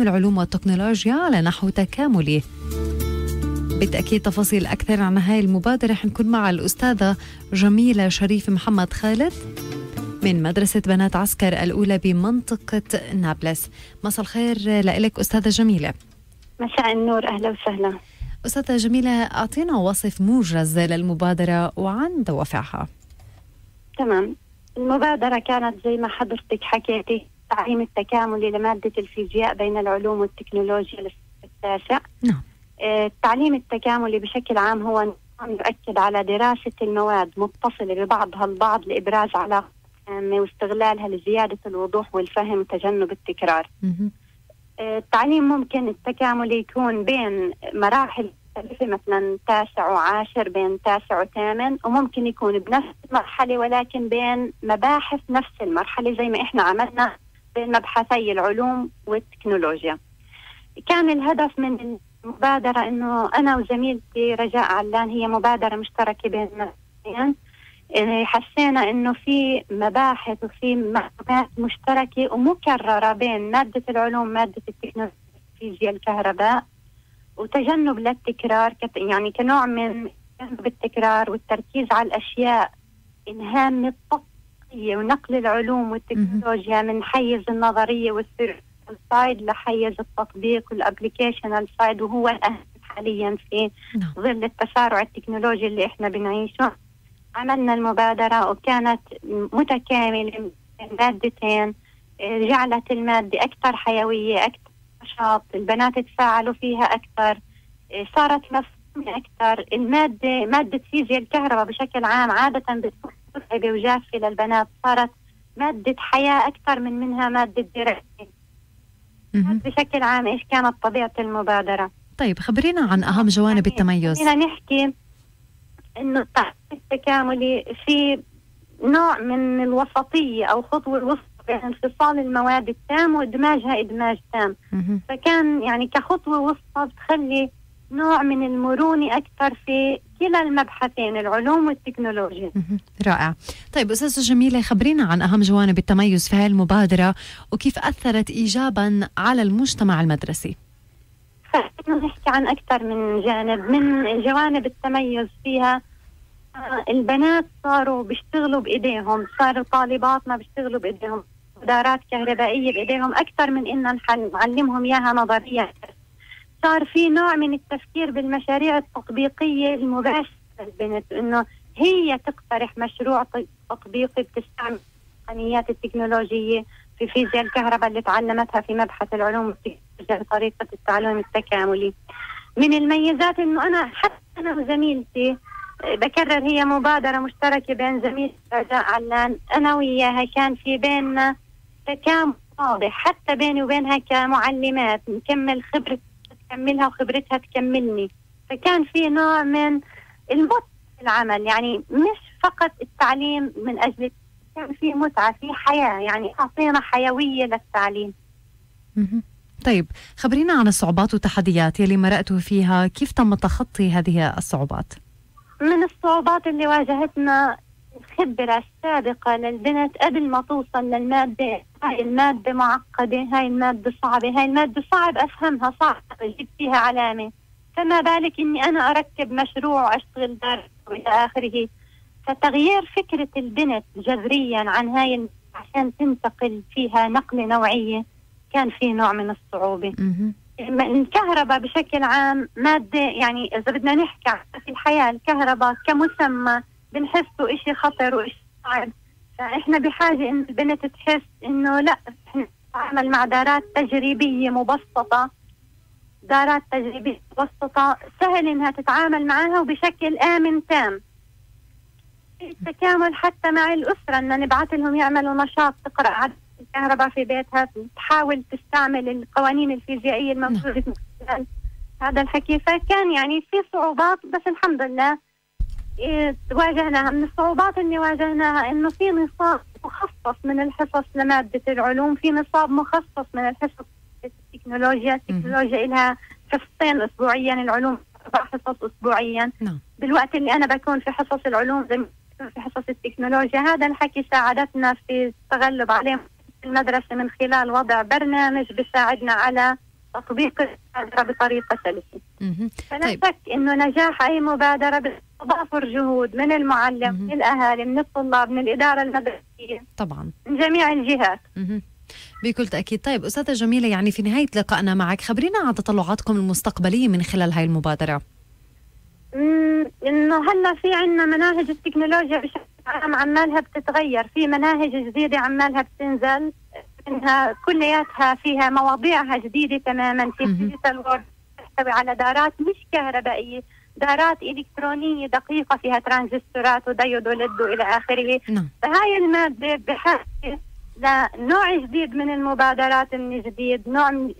العلوم والتكنولوجيا على نحو تكاملي. بالتأكيد تفاصيل أكثر عن هاي المبادرة حنكون مع الأستاذة جميلة شريف محمد خالد من مدرسة بنات عسكر الأولى بمنطقة نابلس. مساء الخير لك أستاذة جميلة. مساء النور أهلا وسهلا. أستاذة جميلة أعطينا وصف موجز للمبادرة وعن دوافعها. تمام. المبادرة كانت زي ما حضرتك حكيتي تعليم التكاملي لمادة الفيزياء بين العلوم والتكنولوجيا التاسع نعم. آه، التعليم التكاملي بشكل عام هو نظام يؤكد على دراسة المواد متصلة ببعضها البعض لإبراز علاقة واستغلالها لزيادة الوضوح والفهم وتجنب التكرار. آه، التعليم ممكن التكامل يكون بين مراحل مختلفة مثلا تاسع وعاشر بين تاسع وثامن وممكن يكون بنفس المرحلة ولكن بين مباحث نفس المرحلة زي ما إحنا عملنا بين مبحثي العلوم والتكنولوجيا كان الهدف من المبادرة إنه أنا وزميلتي رجاء علان هي مبادرة مشتركة بيننا. إيه، حسينا إنه في مباحث وفي معلومات مشتركة ومكررة بين مادة العلوم مادة التكنولوجيا الفيزياء الكهرباء وتجنب للتكرار يعني كنوع من التكرار والتركيز على الأشياء انهاء من التطبيقية ونقل العلوم والتكنولوجيا من حيز النظرية وال theoretical side لحيز التطبيق وال applicational side وهو الأهم حاليا في نعم. ظل التسارع التكنولوجي اللي إحنا بنعيشه. عملنا المبادرة وكانت متكاملة مادتين آه، جعلت المادة أكثر حيوية أكثر نشاط البنات تفاعلوا فيها أكثر آه، صارت مفهومة أكثر. المادة مادة فيزياء الكهرباء بشكل عام عادة بتكون متعبة وجافة للبنات صارت مادة حياة أكثر من منها مادة دراسة مهم. بشكل عام إيش كانت طبيعة المبادرة طيب خبرينا عن أهم جوانب التميز خلينا نحكي إنه التعليم التكاملي في نوع من الوسطية أو خطوة الوسط بين انفصال المواد التام وإدماجها إدماج تام،. فكان يعني كخطوة وسطى بتخلي نوع من المرونة أكثر في كلا المبحثين العلوم والتكنولوجيا. رائع. طيب أستاذة جميلة خبرينا عن أهم جوانب التميز في هذه المبادرة وكيف أثرت إيجابا على المجتمع المدرسي. خلينا نحكي عن أكثر من جانب. من جوانب التميز فيها آه، البنات صاروا بيشتغلوا بإيديهم صاروا طالباتنا بيشتغلوا بإيديهم مدارات كهربائية بإيديهم أكثر من إن نحل- نعلمهم إياها نظريا صار في نوع من التفكير بالمشاريع التطبيقية المباشرة للبنت إنه هي تقترح مشروع تطبيقي بتستعمل التقنيات التكنولوجية في فيزياء الكهرباء اللي تعلمتها في مبحث العلوم والتكنولوجيا بطريقة التعلم التكاملي. من الميزات إنه أنا حتى أنا وزميلتي آه، بكرر هي مبادرة مشتركة بين زميلتي رجاء علان أنا وياها كان في بيننا تكامل واضح حتى بيني وبينها كمعلمات نكمل خبرة تكملها وخبرتها تكملني. فكان في نوع من المتعة في العمل يعني مش فقط التعليم من أجل كان في متعة في حياة يعني أعطينا حيوية للتعليم. طيب خبرينا عن الصعوبات والتحديات يلي مرقتوا فيها كيف تم تخطي هذه الصعوبات؟ من الصعوبات اللي واجهتنا الخبرة السابقة للبنت قبل ما توصل للمادة هاي المادة معقدة هاي المادة صعبة هاي المادة صعب أفهمها صعب أجيب فيها علامة. فما بالك إني أنا أركب مشروع وأشتغل دار وإلى آخره. فتغيير فكرة البنت جذريا عن هاي عشان تنتقل فيها نقلة نوعية كان في نوع من الصعوبة. الكهرباء بشكل عام مادة يعني إذا بدنا نحكي في الحياة الكهرباء كمسمى بنحسه إشي خطر وإشي صعب. فإحنا بحاجة إن البنت تحس إنه لا إحنا نتعامل مع دارات تجريبية مبسطة. دارات تجريبية مبسطة سهل إنها تتعامل معها وبشكل آمن تام. التكامل حتى مع الأسرة إن نبعث لهم يعملوا نشاط تقرأ عدد الكهرباء في بيتها تحاول تستعمل القوانين الفيزيائية الموجودة خلال هذا الحكي. فكان يعني في صعوبات بس الحمد لله واجهناها من الصعوبات اللي واجهناها إنه في نصاب مخصص من الحصص لمادة العلوم في نصاب مخصص من الحصص التكنولوجيا التكنولوجيا لها حصتين اسبوعيا العلوم أربع حصص اسبوعيا. نعم. بالوقت اللي أنا بكون في حصص العلوم زي في حصص التكنولوجيا هذا الحكي ساعدتنا في التغلب عليه المدرسة من خلال وضع برنامج بيساعدنا على تطبيق المبادرة بطريقة سلسة. فلا طيب. شك أنه نجاح أي مبادرة بتضافر جهود من المعلم من الأهالي من الطلاب من الإدارة المدرسية طبعا. من جميع الجهات. بكل تأكيد. طيب أستاذة جميلة يعني في نهاية لقائنا معك خبرينا عن تطلعاتكم المستقبلية من خلال هاي المبادرة. إنه هلا في عندنا مناهج التكنولوجيا بشكل عام عمالها بتتغير. في مناهج جديدة عمالها بتنزل. إنها كلياتها فيها مواضيعها جديدة تماما في digital world تحتوي على دارات مش كهربائية دارات إلكترونية دقيقة فيها ترانزستورات و diode و LED وإلى آخره. نعم. فهاي المادة بحاجة لنوع جديد من المبادرات من جديد نوع من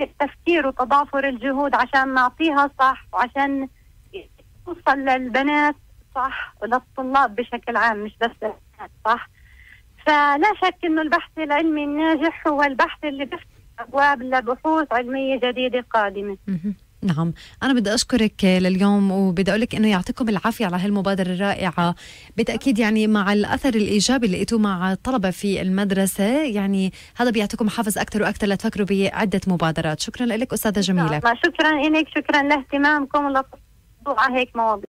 التفكير وتضافر الجهود عشان نعطيها صح وعشان توصل للبنات صح وللطلاب بشكل عام مش بس البنات صح؟ فلا شك إنه البحث العلمي الناجح هو البحث اللي بيفتح أبواب لبحوث علمية جديدة قادمة. نعم. أنا بدي أشكرك لليوم وبدي أقول لك إنه يعطيكم العافية على هالمبادرة الرائعة. بالتأكيد يعني مع الأثر الإيجابي اللي لقيتوه مع الطلبة في المدرسة يعني هذا بيعطيكم حافز أكثر وأكثر لتفكروا بعدة مبادرات. شكرا لك أستاذة جميلة. شكرا لك شكرا لاهتمامكم. على هيك مواضيع.